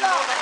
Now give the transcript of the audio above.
Bravo.